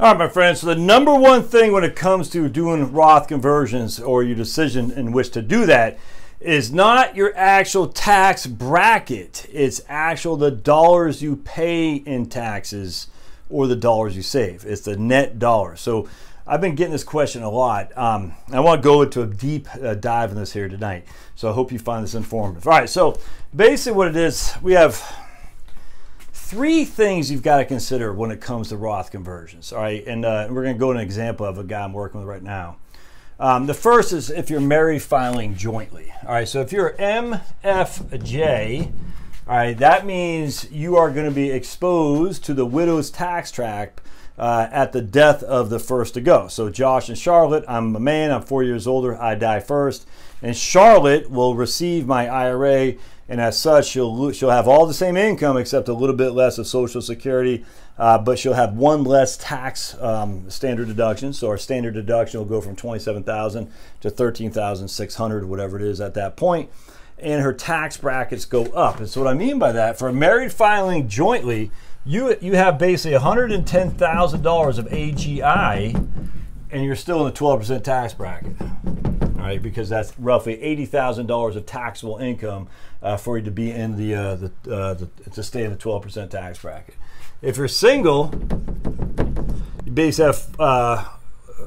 All right, my friends. So the number one thing when it comes to doing Roth conversions or your decision in which to do that is not your actual tax bracket. It's actual the dollars you pay in taxes or the dollars you save. It's the net dollar. So I've been getting this question a lot. Um, I want to go into a deep uh, dive in this here tonight. So I hope you find this informative. All right. So basically, what it is, we have three things you've got to consider when it comes to Roth conversions. All right, and uh, we're going to go to an example of a guy I'm working with right now. Um, the first is if you're married filing jointly. All right, so if you're MFJ, all right, that means you are going to be exposed to the widow's tax trap uh, at the death of the first to go. So Josh and Charlotte, I'm a man, I'm four years older, I die first, and Charlotte will receive my IRA and as such, she'll she'll have all the same income except a little bit less of Social Security, uh, but she'll have one less tax um, standard deduction. So our standard deduction will go from twenty-seven thousand to thirteen thousand six hundred, whatever it is at that point, and her tax brackets go up. And so what I mean by that, for a married filing jointly, you you have basically one hundred and ten thousand dollars of AGI, and you're still in the twelve percent tax bracket right? Because that's roughly eighty thousand dollars of taxable income uh, for you to be in the, uh, the, uh, the, to stay in the twelve percent tax bracket. If you're single, you basically have uh,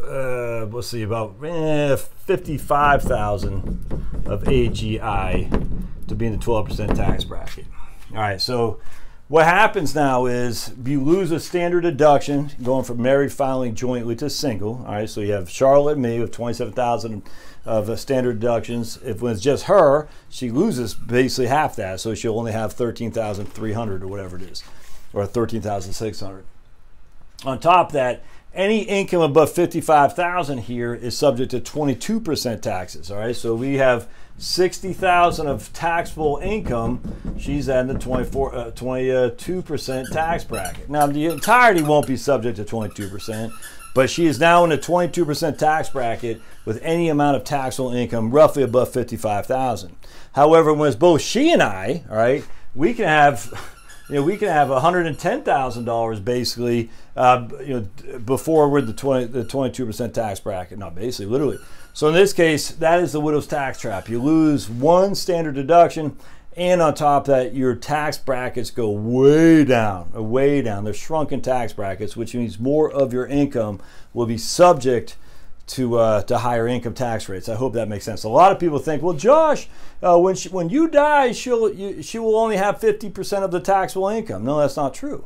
uh, let's see about eh, fifty-five thousand of AGI to be in the twelve percent tax bracket. All right, so what happens now is you lose a standard deduction going from married filing jointly to single. All right, so you have Charlotte and me with 27,000 of uh, standard deductions. If it's just her, she loses basically half that, so she'll only have 13,300 or whatever it is, or 13,600. On top of that, any income above 55,000 here is subject to 22% taxes. All right, so we have 60,000 of taxable income. She's at the 24, uh, 22% tax bracket. Now the entirety won't be subject to 22%, but she is now in a 22% tax bracket with any amount of taxable income roughly above 55,000. However, when it's both she and I, all right, we can have you know, we can have $110,000 basically, uh, you know, before we're the 20, the 22% tax bracket. Not basically, literally. So in this case, that is the widow's tax trap. You lose one standard deduction, and on top of that, your tax brackets go way down, way down. They're shrunken tax brackets, which means more of your income will be subject to uh, to higher income tax rates. I hope that makes sense. A lot of people think, well, Josh, uh, when she, when you die, she'll you, she will only have 50% of the taxable income. No, that's not true.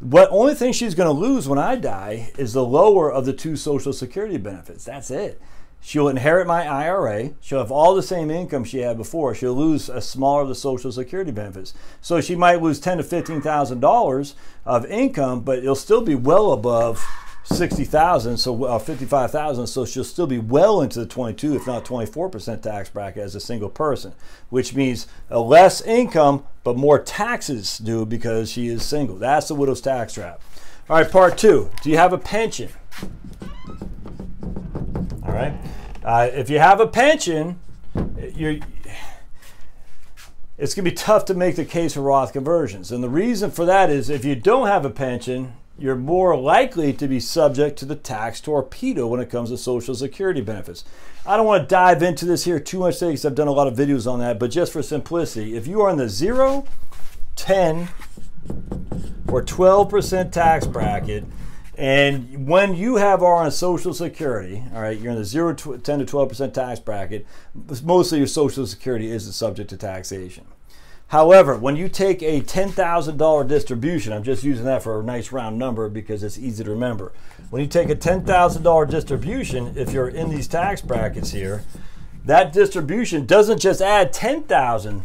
What only thing she's going to lose when I die is the lower of the two Social Security benefits. That's it. She'll inherit my IRA. She'll have all the same income she had before. She'll lose a smaller of the Social Security benefits. So she might lose ten to fifteen thousand dollars of income, but it'll still be well above 60,000, so uh, 55,000, so she'll still be well into the 22, if not 24% tax bracket as a single person, which means less income, but more taxes due because she is single. That's the widow's tax trap. All right, part two. Do you have a pension? All right. Uh, if you have a pension, you're it's going to be tough to make the case for Roth conversions. And the reason for that is if you don't have a pension, you're more likely to be subject to the tax torpedo when it comes to Social Security benefits. I don't want to dive into this here too much today because I've done a lot of videos on that, but just for simplicity, if you are in the 0, 10, or 12% tax bracket, and when you have are on Social Security, all right, you're in the 0, to 10 to 12% tax bracket, mostly your Social Security isn't subject to taxation. However, when you take a $10,000 distribution, I'm just using that for a nice round number because it's easy to remember. When you take a $10,000 distribution, if you're in these tax brackets here, that distribution doesn't just add 10,000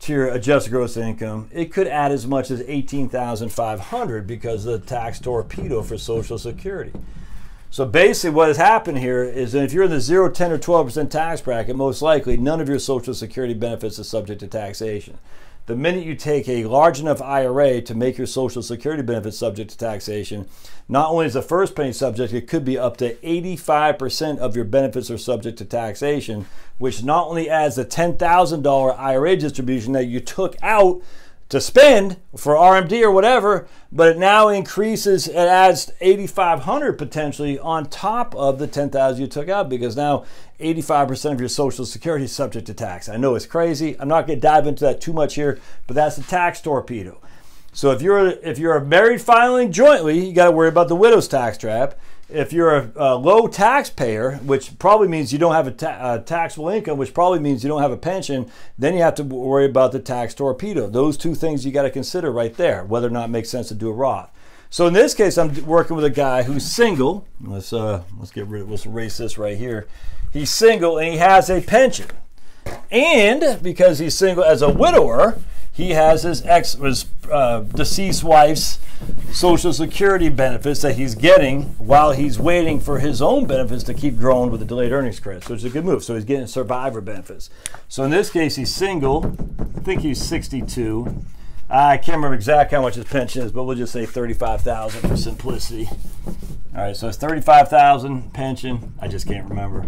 to your adjusted gross income. It could add as much as 18,500 because of the tax torpedo for Social Security. So basically, what has happened here is that if you're in the 0, 10, or 12% tax bracket, most likely none of your Social Security benefits are subject to taxation. The minute you take a large enough IRA to make your Social Security benefits subject to taxation, not only is the first penny subject, it could be up to 85% of your benefits are subject to taxation, which not only adds the $10,000 IRA distribution that you took out to spend for RMD or whatever, but it now increases, it adds 8,500 potentially on top of the 10,000 you took out because now 85% of your social security is subject to tax. I know it's crazy. I'm not going to dive into that too much here, but that's the tax torpedo. So if you're if you're married filing jointly, you got to worry about the widow's tax trap. If you're a, a low taxpayer, which probably means you don't have a, ta- a, taxable income, which probably means you don't have a pension, then you have to worry about the tax torpedo. Those two things you got to consider right there, whether or not it makes sense to do a Roth. So in this case, I'm working with a guy who's single. Let's uh, let's get rid. Of, let's erase this right here. He's single and he has a pension, and because he's single as a widower, he has his ex his uh, deceased wife's social security benefits that he's getting while he's waiting for his own benefits to keep growing with the delayed earnings credit. So it's a good move. So he's getting survivor benefits. So in this case, he's single. I think he's 62. I can't remember exactly how much his pension is, but we'll just say 35,000 for simplicity. All right, so it's 35,000 pension. I just can't remember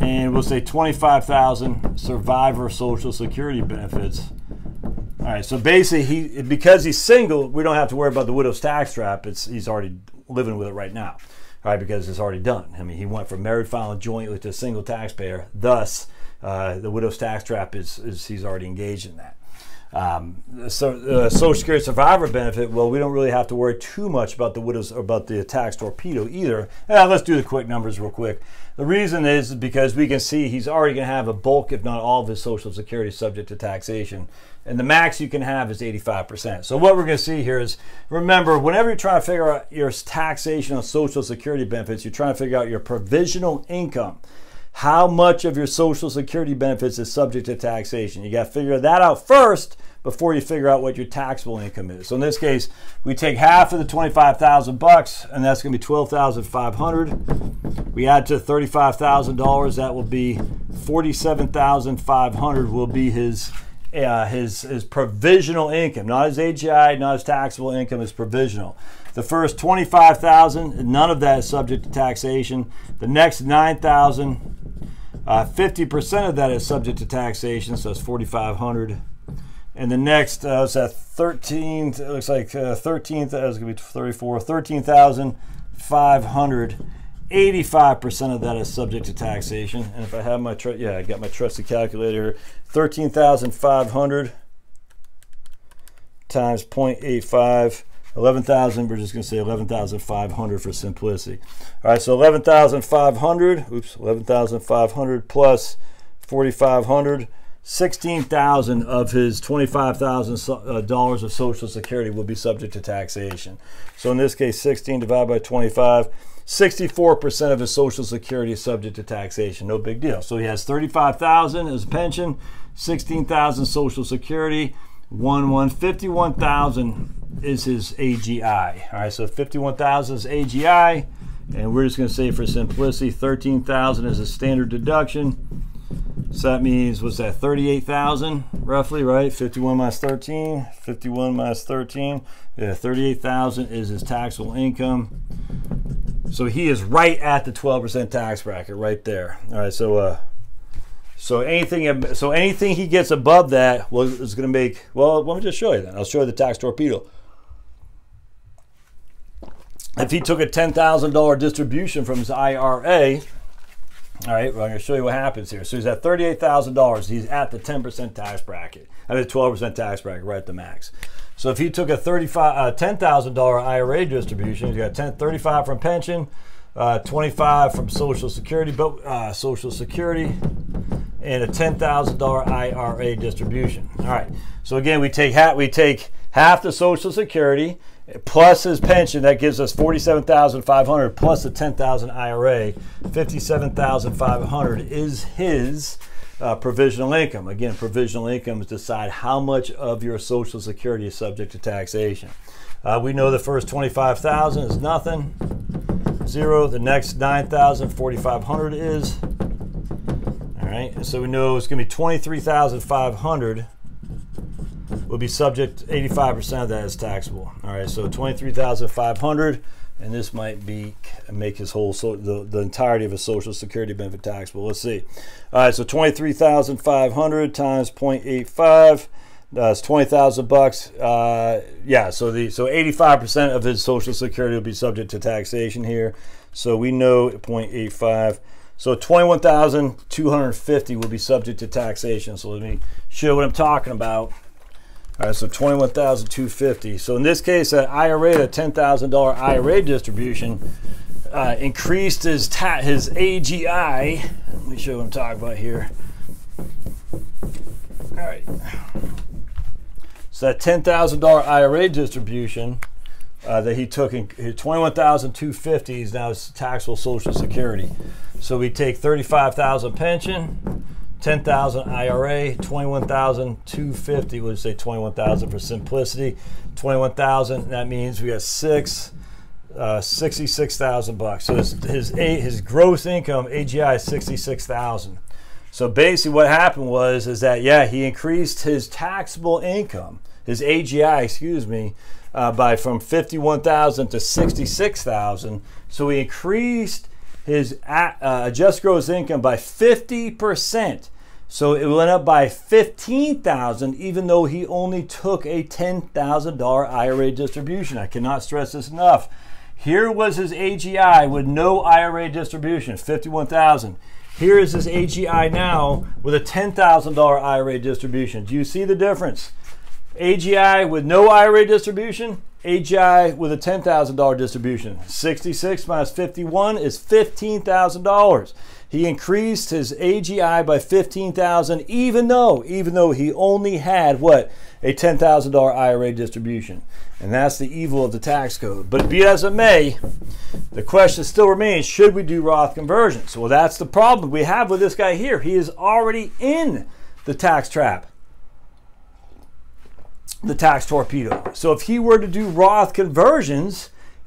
and we'll say 25,000 survivor social security benefits. All right, so basically he because he's single, we don't have to worry about the widow's tax trap. It's he's already living with it right now. All right, because it's already done. I mean, he went from married filing jointly to a single taxpayer. Thus, uh, the widow's tax trap is, is he's already engaged in that. Um, so uh, Social Security survivor benefit. Well, we don't really have to worry too much about the widows about the tax torpedo either. Let's do the quick numbers real quick. The reason is because we can see he's already going to have a bulk, if not all, of his Social Security subject to taxation, and the max you can have is 85%. So what we're going to see here is remember, whenever you're trying to figure out your taxation on Social Security benefits, you're trying to figure out your provisional income how much of your Social Security benefits is subject to taxation. You got to figure that out first before you figure out what your taxable income is. So in this case, we take half of the 25,000 bucks, and that's going to be 12,500. We add to $35,000, that will be 47,500 will be his uh, his his provisional income, not his AGI, not his taxable income, is provisional. The first 25,000, none of that is subject to taxation. The next 9,000 uh, 50% of that is subject to taxation, so it's 4,500. And the next, uh, it's at 13, it looks like uh, 13th, that was going to be 34, 13,500. 85% of that is subject to taxation. And if I have my, trust, yeah, I got my trusty calculator 13,500 times 0.85 11,000, we're just going to say 11,500 for simplicity. All right, so 11,500, oops, 11,500 plus 4,500, 16,000 of his $25,000 uh, of Social Security will be subject to taxation. So in this case, 16 divided by 25, 64% of his Social Security is subject to taxation. No big deal. So he has 35,000 as pension, 16,000 Social Security, one one fifty one thousand is his AGI. All right, so 51,000 is AGI, and we're just going to say for simplicity, 13,000 is a standard deduction. So that means, what's that, 38,000 roughly, right? 51 minus 13, 51 minus 13. Yeah, 38,000 is his taxable income. So he is right at the 12% tax bracket right there. All right, so uh, so anything, so anything he gets above that well, is going to make. Well, let me just show you that. I'll show you the tax torpedo. If he took a ten thousand dollar distribution from his IRA, all right, well, I'm going to show you what happens here. So he's at thirty-eight thousand dollars. He's at the ten percent tax bracket. I mean, twelve percent tax bracket, right at the max. So if he took a thirty-five, uh, ten thousand dollar IRA distribution, he's got 10, 35 from pension, uh, 25 from Social Security, but uh, Social Security, and a $10,000 IRA distribution. All right. So again, we take half, we take half the Social Security plus his pension. That gives us 47,500 plus the 10,000 IRA. 57,500 is his uh, provisional income. Again, provisional income is decide how much of your Social Security is subject to taxation. Uh, we know the first 25,000 is nothing, zero. The next 9,000, 4,500 is. All right, so we know it's going to be 23,500 will be subject, 85% of that is taxable. All right, so 23,500 and this might be make his whole so the, the entirety of his social security benefit taxable let's see all right so 23500 times 0.85 Uh, it's twenty thousand bucks. Uh, yeah, so the so eighty five percent of his Social Security will be subject to taxation here. So we know 0.85. So twenty one thousand two hundred fifty will be subject to taxation. So let me show what I'm talking about. All right, so twenty-one thousand two fifty. So in this case, an IRA, a ten thousand dollar IRA distribution, uh, increased his ta- his AGI. Let me show what I'm talking about here. All right. So that ten thousand dollar IRA distribution uh, that he took in twenty-one thousand two fifty is now taxable Social Security. So we take thirty-five thousand pension, ten thousand IRA, twenty-one thousand two fifty. We'll say twenty-one thousand for simplicity. Twenty-one thousand. That means we got six. Uh, sixty-six thousand bucks. So his his his gross income AGI is sixty-six thousand. So basically, what happened was is that yeah, he increased his taxable income, his AGI, excuse me, uh, by from fifty-one thousand to sixty-six thousand. So he increased his uh, adjusted gross income by fifty percent. So it went up by fifteen thousand, even though he only took a ten thousand dollar IRA distribution. I cannot stress this enough. Here was his AGI with no IRA distribution, fifty-one thousand. Here is his AGI now with a $10,000 IRA distribution. Do you see the difference? AGI with no IRA distribution, AGI with a $10,000 distribution. 66 minus 51 is $15,000. He increased his AGI by 15,000 even though even though he only had what a $10,000 IRA distribution. And that's the evil of the tax code. But be as it may, the question still remains should we do Roth conversions? Well, that's the problem we have with this guy here. He is already in the tax trap, the tax torpedo. So if he were to do Roth conversions,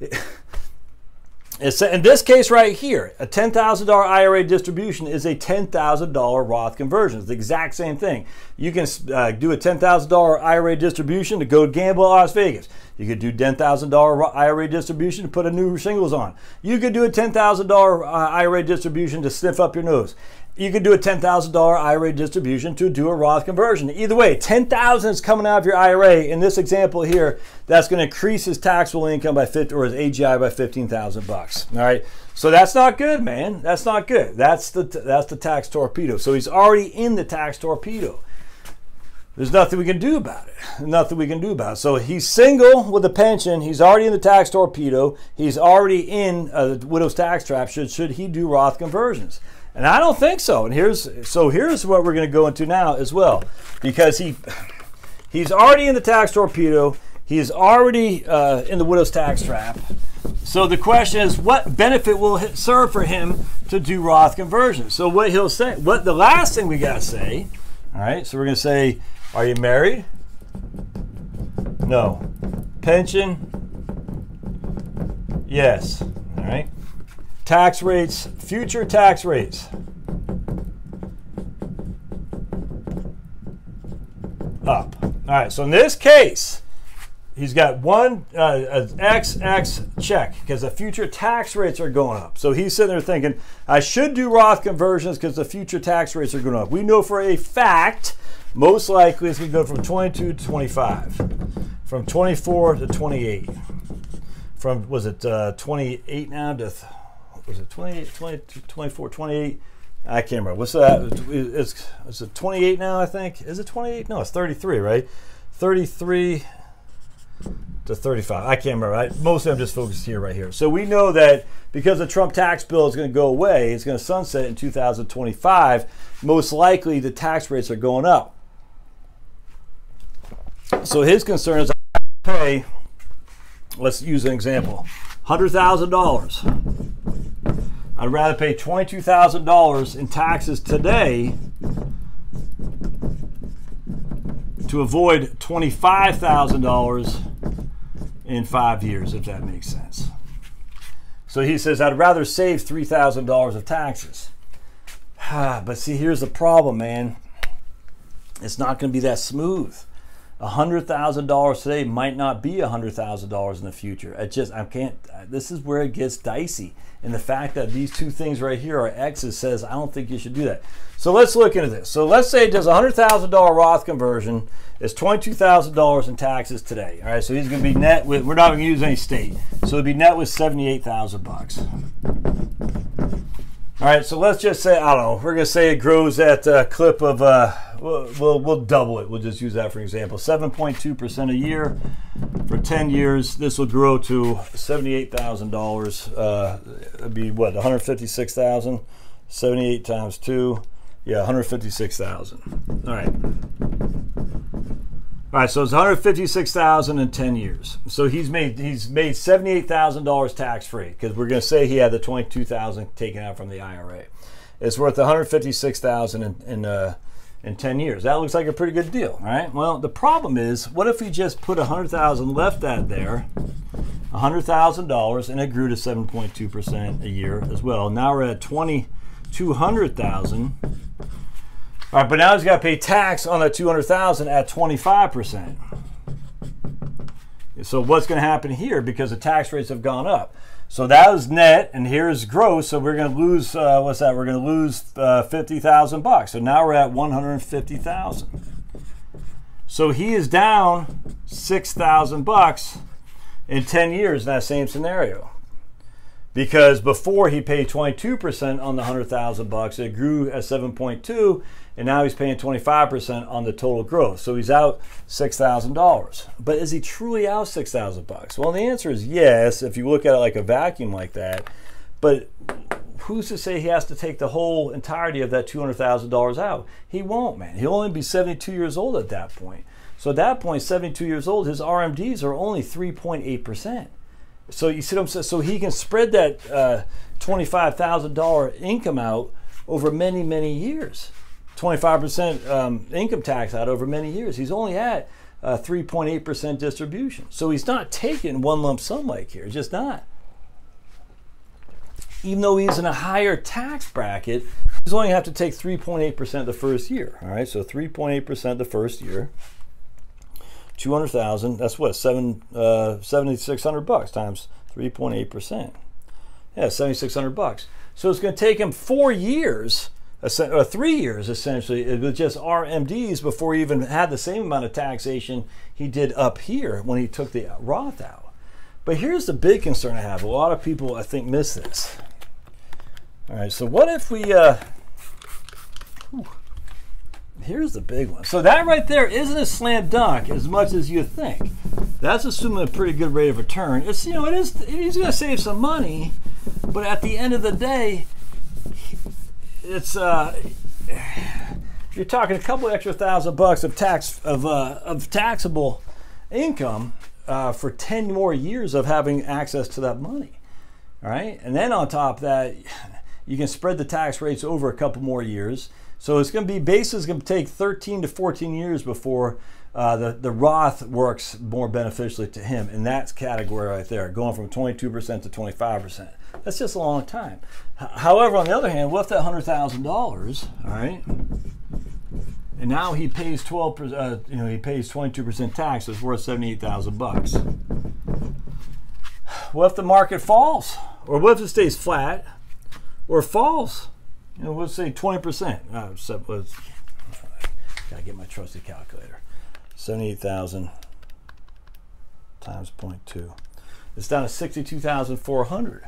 in this case right here, a $10,000 IRA distribution is a $10,000 Roth conversion. It's the exact same thing. You can uh, do a $10,000 IRA distribution to go gamble Las Vegas. You could do $10,000 IRA distribution to put a new shingles on. You could do a $10,000 IRA distribution to sniff up your nose. You could do a $10,000 IRA distribution to do a Roth conversion. Either way, 10,000 is coming out of your IRA. In this example here, that's going to increase his taxable income by 50 or his AGI by 15,000 bucks. All right. So that's not good, man. That's not good. That's the that's the tax torpedo. So he's already in the tax torpedo. There's nothing we can do about it. Nothing we can do about it. So he's single with a pension. He's already in the tax torpedo. He's already in a widow's tax trap. Should should he do Roth conversions? And I don't think so. And here's so here's what we're going to go into now as well, because he he's already in the tax torpedo. He is already uh, in the widow's tax trap. So the question is, what benefit will it serve for him to do Roth conversions? So what he'll say, what the last thing we got to say, all right. So we're going to say, are you married? No. Pension? Yes. All right. Tax rates, future tax rates. Up. All right, so in this case, he's got one uh, XX check because the future tax rates are going up. So he's sitting there thinking, I should do Roth conversions because the future tax rates are going up. We know for a fact, most likely it's going to go from 22 to 25, from 24 to 28, from, was it uh, 28 now to was it 28, 20, 24, 28? I can't remember. What's that? It's, it's it 28 now, I think. Is it 28? No, it's 33, right? 33 to 35. I can't remember. I, mostly I'm just focused here, right here. So we know that because the Trump tax bill is going to go away, it's going to sunset in 2025, most likely the tax rates are going up. So his concern is pay, let's use an example, $100,000 I'd rather pay $22,000 in taxes today to avoid $25,000 in five years, if that makes sense. So he says, I'd rather save $3,000 of taxes. but see, here's the problem, man. It's not going to be that smooth. $100,000 today might not be $100,000 in the future. It just, I can't, uh, this is where it gets dicey. And the fact that these two things right here are X's says, I don't think you should do that. So let's look into this. So let's say it does a $100,000 Roth conversion. It's $22,000 in taxes today. All right, so he's going to be net with, we're not going to use any state. So it'd be net with 78,000 bucks. All right, so let's just say, I don't know, we're going to say it grows at a clip of, uh, we'll, we'll, double it. We'll just use that for example. 7.2% a year for 10 years. This will grow to $78,000. Uh, it'd be what, 156,000? 78 times 2. Yeah, 156,000. All right. All right, so it's 156,000 in 10 years. So he's made he's made $78,000 tax free because we're going to say he had the 22,000 taken out from the IRA. It's worth 156,000 in in, uh, in 10 years. That looks like a pretty good deal, right? Well, the problem is, what if we just put 100,000 left that there, $100,000, and it grew to 7.2% a year as well. Now we're at 20, 200,000 all right, but now he's got to pay tax on that 200,000 at 25%. So what's going to happen here because the tax rates have gone up? So that was net, and here's gross. So we're going to lose uh, what's that? We're going to lose uh, fifty thousand bucks. So now we're at one hundred fifty thousand. So he is down six thousand bucks in ten years in that same scenario because before he paid 22% on the 100,000 bucks, it grew at 7.2 and now he's paying 25% on the total growth. So he's out $6,000. But is he truly out 6,000 bucks? Well, the answer is yes if you look at it like a vacuum like that. But who's to say he has to take the whole entirety of that $200,000 out? He won't, man. He'll only be 72 years old at that point. So at that point, 72 years old, his RMDs are only 3.8%. So you see what I'm saying? So he can spread that uh, $25,000 income out over many, many years. 25% um, income tax out over many years. He's only at 3.8% uh, distribution. So he's not taking one lump sum like here, just not. Even though he's in a higher tax bracket, he's only have to take 3.8% the first year. All right, so 3.8% the first year. 200,000, that's what, seven, uh, 7,600 bucks times 3.8%. Yeah, 7,600 bucks. So it's going to take him four years, or three years essentially, with just RMDs before he even had the same amount of taxation he did up here when he took the Roth out. But here's the big concern I have. A lot of people, I think, miss this. All right, so what if we, uh, here's the big one. So that right there isn't a slam dunk as much as you think. That's assuming a pretty good rate of return. It's you know it is he's to save some money, but at the end of the day, it's uh, you're talking a couple extra thousand bucks of tax of uh, of taxable income uh, for ten more years of having access to that money. All right, and then on top of that, you can spread the tax rates over a couple more years so it's going to be basically going to take 13 to 14 years before uh, the, the Roth works more beneficially to him in that category right there, going from 22% to 25%. That's just a long time. H- however, on the other hand, what if that $100,000, all right, and now he pays 12, uh, you know, he pays 22% tax, it's worth 78,000 bucks. What if the market falls? Or what if it stays flat or falls? You know, let's say 20%. Uh, so, let's, gotta get my trusty calculator. 78,000 times 0.2. It's down to 62,400.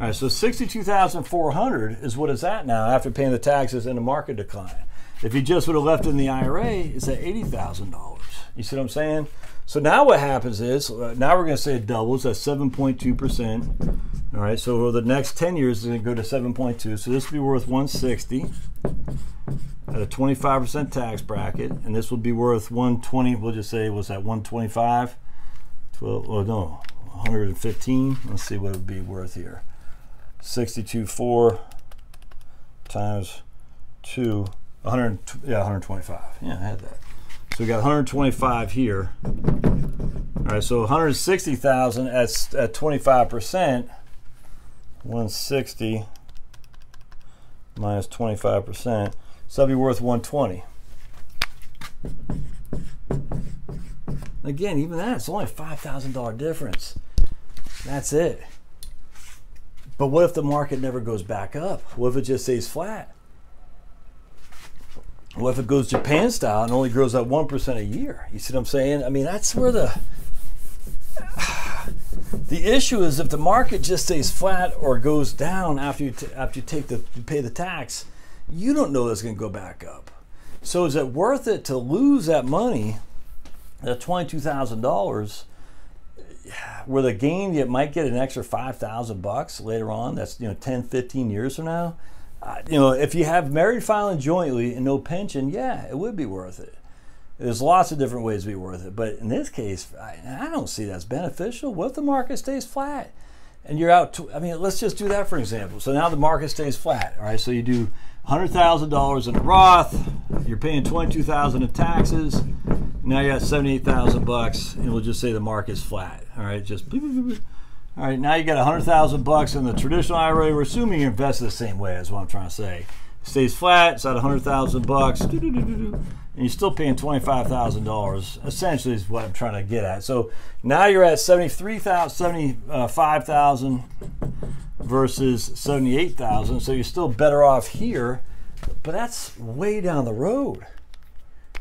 All right, so 62,400 is what it's at now after paying the taxes and the market decline. If you just would have left in the IRA, it's at $80,000. You see what I'm saying? So now what happens is, uh, now we're going to say it doubles at 7.2%. All right, so over the next 10 years, it's going to go to 7.2. So this will be worth 160 at a 25% tax bracket. And this will be worth 120, we'll just say, was that 125? 12, oh no, 115. Let's see what it would be worth here. 62.4 times 2, 100, yeah, 125. Yeah, I had that. So we got 125 here. All right, so 160,000 at, at 25%, 160 minus 25%, so that'll be worth 120. Again, even that, it's only a $5,000 difference. That's it. But what if the market never goes back up? What if it just stays flat? What if it goes Japan style and only grows at 1% a year? You see what I'm saying? I mean, that's where the the issue is if the market just stays flat or goes down after you after you take the you pay the tax, you don't know it's going to go back up. So is it worth it to lose that money, that $22,000 where the gain you might get an extra 5000 bucks later on that's you know 10 15 years from now Uh, you know if you have married filing jointly and no pension yeah it would be worth it. There's lots of different ways to be worth it but in this case I, I don't see that's beneficial. What if the market stays flat? And you're out to, i mean let's just do that for example. So now the market stays flat all right? So you do $100000 in a roth you're paying 22000 in taxes now you got 78,000 bucks, and we'll just say the market's flat. All right, just all right. Now you got 100,000 bucks in the traditional IRA. We're assuming you invest the same way. Is what I'm trying to say. It stays flat. It's at 100,000 bucks, and you're still paying 25,000 dollars. Essentially, is what I'm trying to get at. So now you're at 73,000, 75,000 versus 78,000. So you're still better off here, but that's way down the road.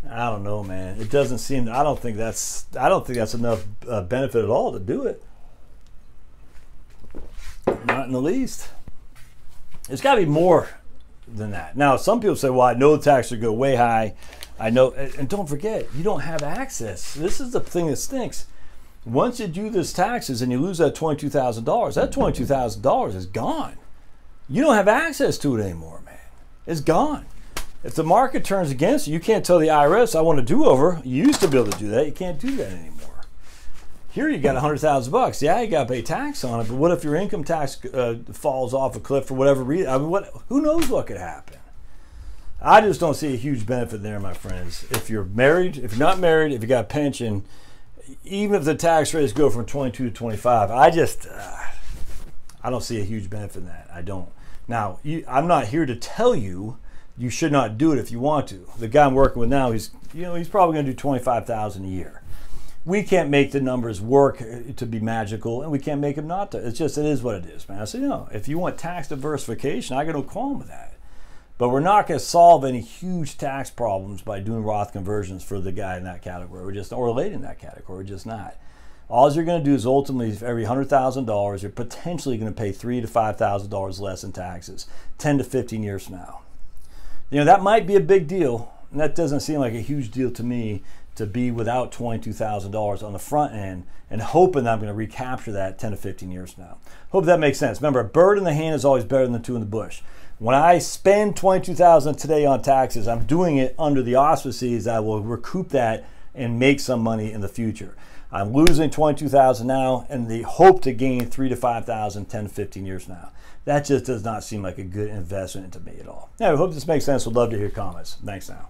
I don't know, man. It doesn't seem. I don't think that's. I don't think that's enough uh, benefit at all to do it. Not in the least. It's got to be more than that. Now, some people say, "Well, I know the tax would go way high." I know, and don't forget, you don't have access. This is the thing that stinks. Once you do this taxes and you lose that twenty-two thousand dollars, that twenty-two thousand dollars is gone. You don't have access to it anymore, man. It's gone. If the market turns against you, you can't tell the IRS, I want a do-over. You used to be able to do that. You can't do that anymore. Here you got a hundred thousand bucks. Yeah, you got to pay tax on it. But what if your income tax uh, falls off a cliff for whatever reason? I mean, what? Who knows what could happen? I just don't see a huge benefit there, my friends. If you're married, if you're not married, if you got a pension, even if the tax rates go from 22 to 25, I just uh, I don't see a huge benefit in that. I don't. Now, you, I'm not here to tell you you should not do it if you want to. The guy I'm working with now, he's you know he's probably going to do twenty five thousand a year. We can't make the numbers work uh, to be magical, and we can't make them not to. It's just it is what it is, man. I said, you know, if you want tax diversification, I got no qualm with that. But we're not going to solve any huge tax problems by doing Roth conversions for the guy in that category. We're just or related in that category. We're just not. All you're going to do is ultimately, for every hundred thousand dollars, you're potentially going to pay three to five thousand dollars less in taxes, ten to fifteen years from now you know, that might be a big deal. And that doesn't seem like a huge deal to me to be without $22,000 on the front end and hoping that I'm going to recapture that 10 to 15 years from now. Hope that makes sense. Remember, a bird in the hand is always better than two in the bush. When I spend 22,000 today on taxes, I'm doing it under the auspices I will recoup that and make some money in the future. I'm losing 22,000 now and the hope to gain 3 to 5,000 10 to 15 years now. That just does not seem like a good investment to me at all. Yeah, I hope this makes sense. Would love to hear comments. Thanks now.